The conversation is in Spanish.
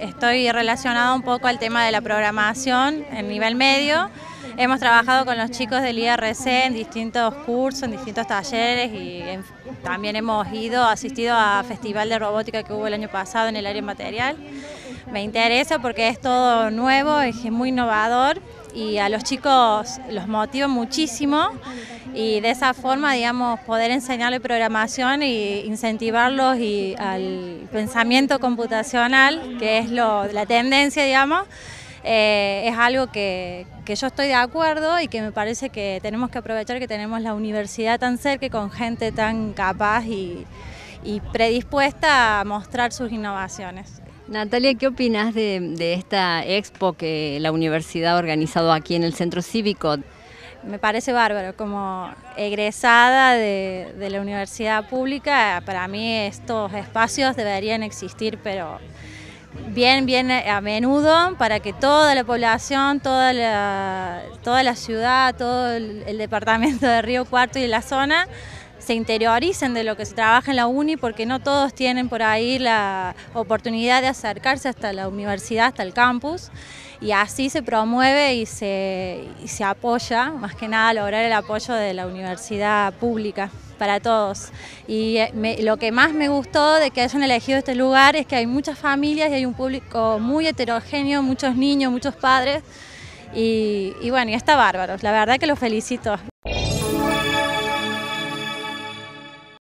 estoy relacionada un poco al tema de la programación en nivel medio. Hemos trabajado con los chicos del IRC en distintos cursos, en distintos talleres y también hemos ido, asistido a festival de robótica que hubo el año pasado en el área material. Me interesa porque es todo nuevo, es muy innovador y a los chicos los motiva muchísimo y de esa forma, digamos, poder enseñarle programación e incentivarlos y al pensamiento computacional, que es la tendencia, digamos, eh, es algo que, yo estoy de acuerdo y que me parece que tenemos que aprovechar que tenemos la universidad tan cerca con gente tan capaz y, y predispuesta a mostrar sus innovaciones. Natalia, ¿qué opinas de, esta expo que la universidad ha organizado aquí en el Centro Cívico? Me parece bárbaro, como egresada de, la universidad pública, para mí estos espacios deberían existir, pero bien, bien a menudo, para que toda la población, toda la, ciudad, todo el departamento de Río Cuarto y la zona se interioricen de lo que se trabaja en la uni, porque no todos tienen por ahí la oportunidad de acercarse hasta la universidad, hasta el campus, y así se promueve y se, se apoya, más que nada lograr el apoyo de la universidad pública para todos. Y eh, lo que más me gustó de que hayan elegido este lugar es que hay muchas familias y hay un público muy heterogéneo, muchos niños, muchos padres, y, y, bueno, y está bárbaro, la verdad que los felicito.